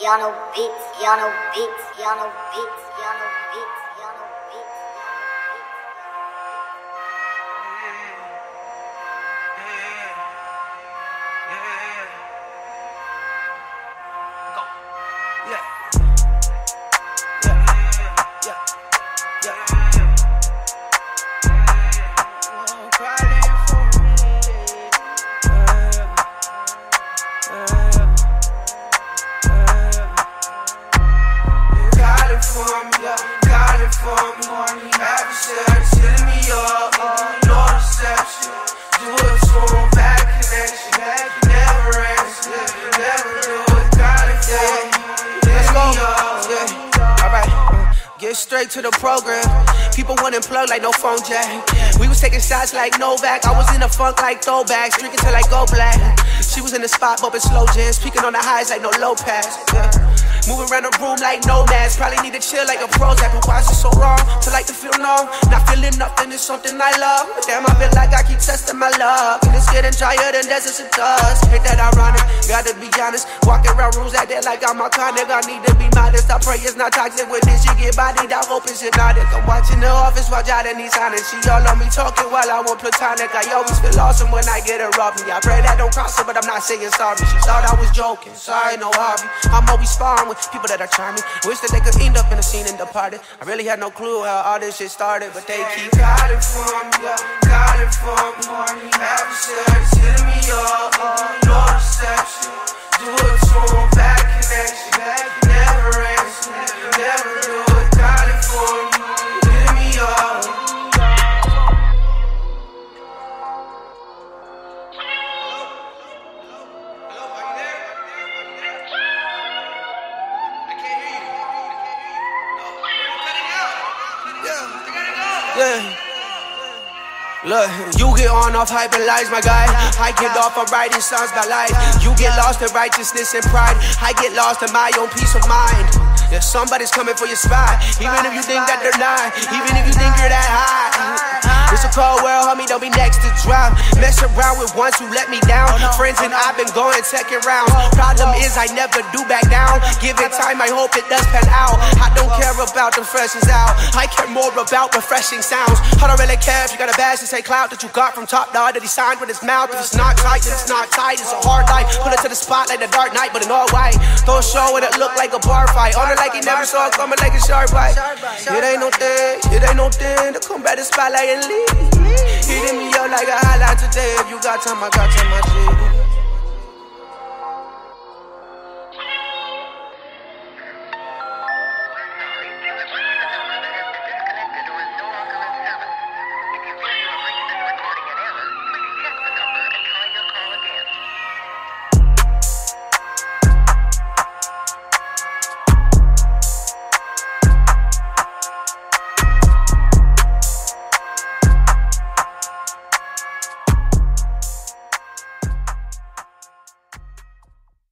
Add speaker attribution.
Speaker 1: Yano beats, Yano beats, Yano beats, Yano beats, Yano beats.
Speaker 2: California, straight to the program. People wouldn't plug like no phone jack. We was taking shots like Novak. I was in the funk like throwbacks, drinking till I go black. She was in the spot, bumping slow jams, speaking on the highs like no low pass. Yeah. Moving around the room like nomads. Probably need to chill like a Prozac. But why is it so wrong to like to feel numb? Not feeling nothing is something I love. But damn, I feel like I keep testing my luck. And it's getting drier than deserts it does. Ain't that ironic? Gotta be honest. Walking around rooms like that like I'm a conic. I need to be modest. I pray it's not toxic. With this, you get bodied. I hope it's hypnotic. I'm watching the office, out in these silence. She all on me talking while I want platonic. I always feel awesome when I get her off me. I pray that don't cross her, but I'm not saying sorry. She thought I was joking. Sorry, no Harvey. I'm always sparring with people that are charming. Wish that they could end up in a scene and departed. I really had no clue how all this shit started, but they keep California, California. Adversaries Look, you get on off hyperlies, my guy. I get off of writing songs by life. You get lost in righteousness and pride. I get lost in my own peace of mind. Yeah, somebody's coming for your spot. Even if you think that they're not. Even if you think you're that high. It's a cold world, homie, don't be next to drop. Mess around with ones who let me down. Friends and I've been going second round. Problem is, I never do back down. Give it time, I hope it does pan out. I don't care about the freshens out. I care more about refreshing sounds. I don't really care if you got a badge to say clout that you got from top dog that he signed with his mouth. If it's not tight, then it's not tight. It's a hard life. Put it to the spot like the dark night, but in all white. A show and it look like a bar fight. On it like he never saw it coming like a sharp bite. It ain't no thing, it ain't no thing to come back to spotlight and leave. Hitting me up like a highlight today. If you got time, I got time, my shit.